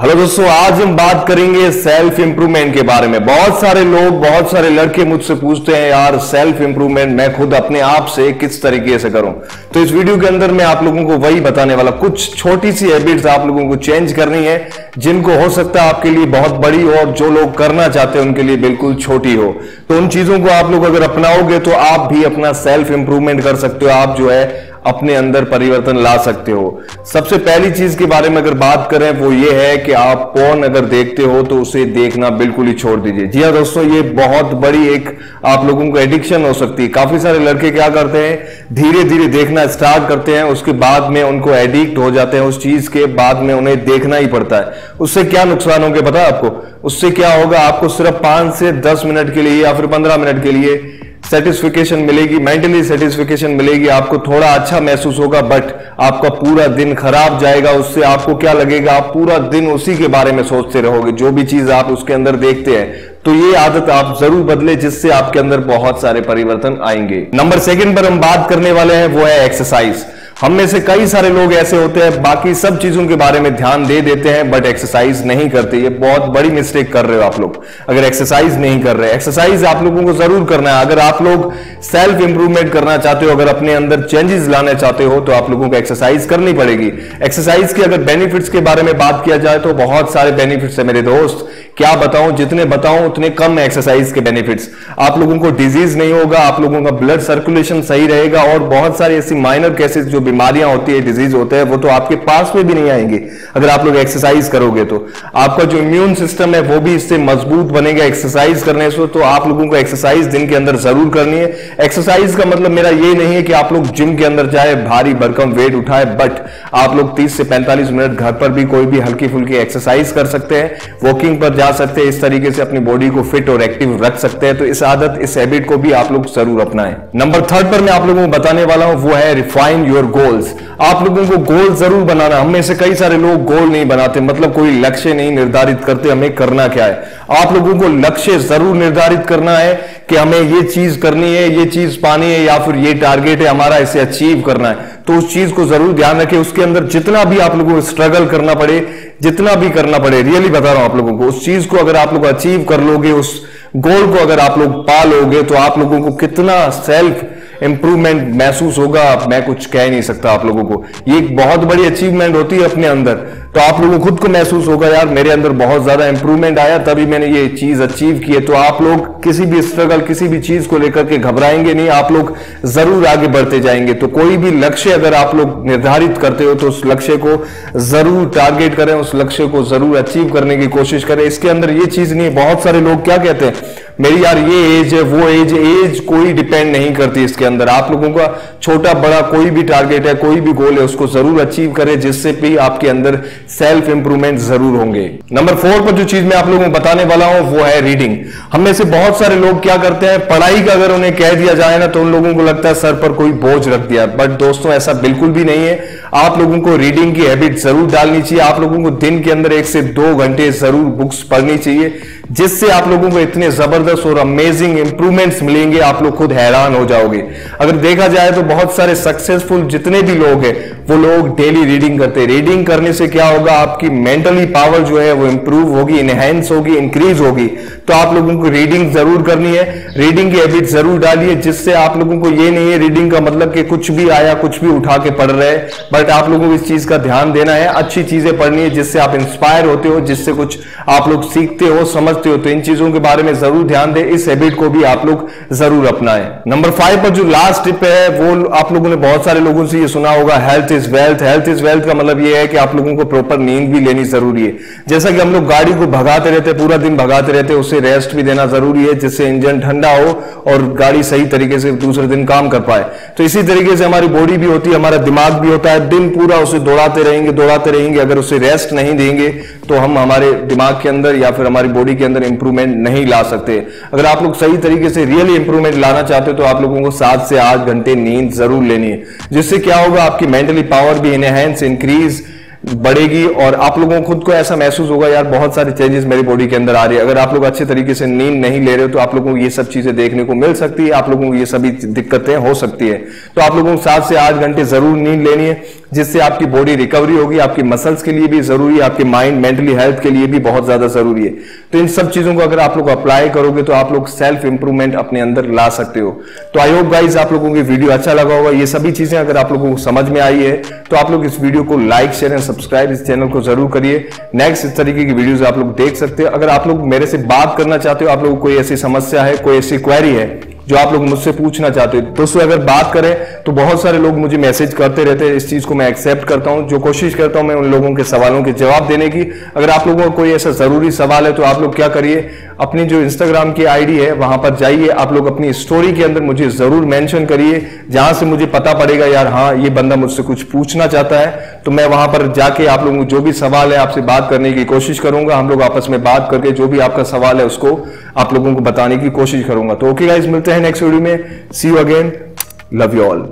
Hello दोस्तों, आज हम बात करेंगे सेल्फ इंप्रूवमेंट के बारे में। बहुत सारे लोग, बहुत सारे लड़के मुझसे पूछते हैं, यार सेल्फ इंप्रूवमेंट मैं खुद अपने आप से किस तरीके से करूँ? तो इस वीडियो के अंदर मैं आप लोगों को वही बताने वाला कुछ छोटी सी हैबिट्स आप लोगों को चेंज करनी है, जिनको हो सकता है आपके लिए बहुत बड़ी और जो लोग करना चाहते हैं उनके लिए बिल्कुल छोटी हो। तो उन चीज़ों को आप लोग अगर अपनाओगे तो आप भी अपना सेल्फ इंप्रूवमेंट कर सकते हो। आप जो है अपने अंदर परिवर्तन ला सकते हो। सबसे पहली चीज़ के बारे में अगर बात करें, वो ये है कि आप पोर्न अगर देखते हो तो उसे देखना बिल्कुल ही छोड़ दीजिए। जी हाँ दोस्तों, ये बहुत बड़ी एक आप लोगों को एडिक्शन हो सकती है। काफ़ी सारे लड़के क्या करते हैं धीरे धीरे देखना स्टार्ट करते हैं, उसके बाद में उनको एडिक्ट हो जाते हैं, उस चीज़ के बाद में उन्हें देखना ही पड़ता है। उससे क्या नुकसान होंगे पता आपको? उससे क्या होगा, आपको सिर्फ़ पाँच से दस मिनट के लिए या फिर पंद्रह मिनट के लिए सेटिस्फिकेशन मिलेगी मेंटली सेटिस्फिकेशन मिलेगी, आपको थोड़ा अच्छा महसूस होगा बट आपका पूरा दिन खराब जाएगा, उससे आपको क्या लगेगा? आप पूरा दिन उसी के बारे में सोचते रहोगे, जो भी चीज़ आप उसके अंदर देखते हैं। तो ये आदत आप ज़रूर बदले, जिससे आपके अंदर बहुत सारे परिवर्तन आएँगे। नंबर सेकेंड पर हम बात करने वाले हैं, वो है एक्सरसाइज हम में से कई सारे लोग ऐसे होते हैं, बाकी सब चीज़ों के बारे में ध्यान दे देते हैं बट एक्सरसाइज नहीं करते। ये बहुत बड़ी मिस्टेक कर रहे हो आप लोग। अगर एक्सरसाइज नहीं कर रहे एक्सरसाइज आप लोगों को ज़रूर करना है। अगर आप लोग सेल्फ इंप्रूवमेंट करना चाहते हो, अगर अपने अंदर चेंजेस लाना चाहते हो तो आप लोगों को एक्सरसाइज करनी पड़ेगी। एक्सरसाइज के अगर बेनिफिट्स के बारे में बात किया जाए तो बहुत सारे बेनिफिट्स है मेरे दोस्त। क्या बताऊँ, जितने बताऊँ, उतने कम एक्सरसाइज के बेनिफिट्स आप लोगों को डिज़ीज़ नहीं होगा, आप लोगों का ब्लड सर्कुलेशन सही रहेगा और बहुत सारी ऐसी माइनर केसेस जो बीमारियाँ होती है डिज़ीज़ होते हैं, वो तो आपके पास में भी नहीं आएँगे, अगर आप लोग एक्सरसाइज करोगे तो। आपका जो इम्यून सिस्टम है, वो भी इससे मज़बूत बनेगा एक्सरसाइज करने से तो आप लोगों को एक्सरसाइज दिन के अंदर ज़रूर करनी है। एक्सरसाइज का मतलब मेरा ये नहीं है कि आप लोग जिम के अंदर जाए, भारी भरकम वेट उठाए बट आप लोग 30 से 45 मिनट घर पर भी कोई भी हल्की फुल्की एक्सरसाइज कर सकते हैं। वॉकिंग पर जा सकते हैं, इस तरीके से अपनी बॉडी को फिट और एक्टिव रख सकते हैं तो इस आदत, इस हैबिट को भी आप लोग ज़रूर अपनाएँ। नंबर थर्ड पर मैं आप लोगों को बताने वाला हूँ, वो है रिफाइन योर गोल्स आप लोगों को गोल ज़रूर बनाना। हम से कई सारे लोग गोल नहीं बनाते मतलब कोई लक्ष्य नहीं निर्धारित करते, हमें करना क्या है। आप लोगों को लक्ष्य ज़रूर निर्धारित करना है कि हमें ये चीज़ करनी है, ये चीज़ पानी है, या फिर ये टारगेट है, हमारा इसे अचीव करना है। तो उस चीज़ को ज़रूर ध्यान रखें। उसके अंदर जितना भी आप लोगों को स्ट्रगल करना पड़े जितना भी करना पड़े रियली बता रहा हूँ आप लोगों को, उस चीज़ को अगर आप लोग अचीव कर लोगे, उस गोल को अगर आप लोग पा लोगे तो आप लोगों को कितना सेल्फ इंप्रूवमेंट महसूस होगा, मैं कुछ कह नहीं सकता आप लोगों को। ये एक बहुत बड़ी अचीवमेंट होती है अपने अंदर। तो आप लोगों को खुद को महसूस होगा, यार, मेरे अंदर बहुत ज़्यादा इंप्रूवमेंट आया, तभी मैंने ये चीज़ अचीव की है। तो आप लोग किसी भी स्ट्रगल किसी भी चीज़ को लेकर के घबराएँगे नहीं, आप लोग ज़रूर आगे बढ़ते जाएँगे। तो कोई भी लक्ष्य अगर आप लोग निर्धारित करते हो तो उस लक्ष्य को ज़रूर टारगेट करें, उस लक्ष्य को ज़रूर अचीव करने की कोशिश करें। इसके अंदर ये चीज़ नहीं है बहुत सारे लोग क्या कहते हैं, मेरी यार, ये एज है, वो एज एज कोई डिपेंड नहीं करती इसके अंदर। आप लोगों का छोटा, बड़ा कोई भी टारगेट है, कोई भी गोल है, उसको ज़रूर अचीव करें, जिससे भी आपके अंदर सेल्फ इंप्रूवमेंट ज़रूर होंगे। नंबर फोर पर जो चीज़ मैं आप लोगों को बताने वाला हूँ, वो है रीडिंग। हम में से बहुत सारे लोग क्या करते हैं, पढ़ाई का अगर उन्हें कह दिया जाए ना तो उन लोगों को लगता है सर पर कोई बोझ रख दिया। बट दोस्तों, ऐसा बिल्कुल भी नहीं है। आप लोगों को रीडिंग की हैबिट ज़रूर डालनी चाहिए। आप लोगों को दिन के अंदर एक से दो घंटे ज़रूर बुक्स पढ़नी चाहिए। जिससे आप लोगों को इतने ज़बरदस्त और अमेजिंग इंप्रूवमेंट्स मिलेंगे, आप लोग खुद हैरान हो जाओगे। अगर देखा जाए तो बहुत सारे सक्सेसफुल जितने भी लोग हैं, वो लोग डेली रीडिंग करते। हैं रीडिंग करने से क्या होगा? आपकी मेंटली पावर जो है वो इंप्रूव होगी इनहेंस होगी इंक्रीज होगी। तो आप लोगों को रीडिंग ज़रूर करनी है। रीडिंग की हैबिट ज़रूर डालिए, जिससे आप लोगों को ये नहीं है रीडिंग का मतलब कि कुछ भी आया, कुछ भी उठा के पढ़ रहे हैं। बट आप लोगों को इस चीज़ का ध्यान देना है। अच्छी चीज़ें पढ़नी है, जिससे आप इंस्पायर होते हो, जिससे कुछ आप लोग सीखते हो समझ समझते हो तो इन चीज़ों के बारे में ज़रूर ध्यान दें। इस हैबिट को भी आप लोग ज़रूर अपनाएँ। नंबर फाइव पर जो लास्ट टिप है, वो आप लोगों ने बहुत सारे लोगों से ये सुना होगा health is wealth health is wealth का मतलब ये है कि आप लोगों को प्रॉपर नींद भी लेनी ज़रूरी है। जैसा कि हम लोग गाड़ी को भगाते रहते, पूरा दिन भगाते रहते, उसे रेस्ट भी देना ज़रूरी है, जिससे इंजन ठंडा हो और गाड़ी सही तरीके से दूसरे दिन काम कर पाए। तो इसी तरीके से हमारी बॉडी भी होती है, हमारा दिमाग भी होता है। दिन पूरा उसे दौड़ाते रहेंगे दौड़ाते रहेंगे। अगर उसे रेस्ट नहीं देंगे तो हम हमारे दिमाग के अंदर या फिर हमारी बॉडी के अंदर इंप्रूवमेंट नहीं ला सकते। अगर आप लोग सही तरीके से रियली इंप्रूवमेंट लाना चाहते हो तो आप लोगों को सात से आठ घंटे नींद ज़रूर लेनी है। जिससे क्या होगा, आपकी मेंटली पावर भी इनहेंस इंक्रीज बढ़ेगी और आप लोगों को खुद को ऐसा महसूस होगा, यार, बहुत सारे चेंजेस मेरी बॉडी के अंदर आ रही है। अगर आप लोग अच्छे तरीके से नींद नहीं ले रहे हो तो आप लोगों को ये सब चीज़ें देखने को मिल सकती है। आप लोगों को ये सभी दिक्कतें हो सकती है। तो आप लोगों को सात से आठ घंटे ज़रूर नींद लेनी है। जिससे आपकी बॉडी रिकवरी होगी, आपकी मसल्स के लिए भी ज़रूरी है, आपके माइंड मेंटली हेल्थ के लिए भी बहुत ज़्यादा ज़रूरी है। तो इन सब चीज़ों को अगर आप लोग अप्लाई करोगे तो आप लोग सेल्फ इंप्रूवमेंट अपने अंदर ला सकते हो। तो आई होप गाइज़ आप लोगों की वीडियो अच्छा लगा होगा। ये सभी चीज़ें अगर आप लोगों को समझ में आई है तो आप लोग इस वीडियो को लाइक शेयर एंड सब्सक्राइब इस चैनल को ज़रूर करिए। नेक्स्ट इस तरीके की वीडियोस आप लोग देख सकते हो। अगर आप लोग मेरे से बात करना चाहते हो, आप लोग कोई ऐसी समस्या है, कोई ऐसी क्वेरी है जो आप लोग मुझसे पूछना चाहते हो। दोस्तों अगर बात करें तो बहुत सारे लोग मुझे मैसेज करते रहते हैं, इस चीज़ को मैं एक्सेप्ट करता हूँ। जो कोशिश करता हूँ मैं उन लोगों के सवालों के जवाब देने की। अगर आप लोगों का कोई ऐसा ज़रूरी सवाल है तो आप लोग क्या करिए? अपनी जो इंस्टाग्राम की आईडी है, वहाँ पर जाइए, आप लोग अपनी स्टोरी के अंदर मुझे ज़रूर मेंशन करिए। जहाँ से मुझे पता पड़ेगा, यार हाँ ये बंदा मुझसे कुछ पूछना चाहता है तो मैं वहाँ पर जाके आप लोगों को जो भी सवाल है आपसे बात करने की कोशिश करूँगा। हम लोग आपस में बात करके जो भी आपका सवाल है, उसको आप लोगों को बताने की कोशिश करूँगा। तो ओके गाइज़ मिलते हैं नेक्स्ट वीडियो में। See you again love you all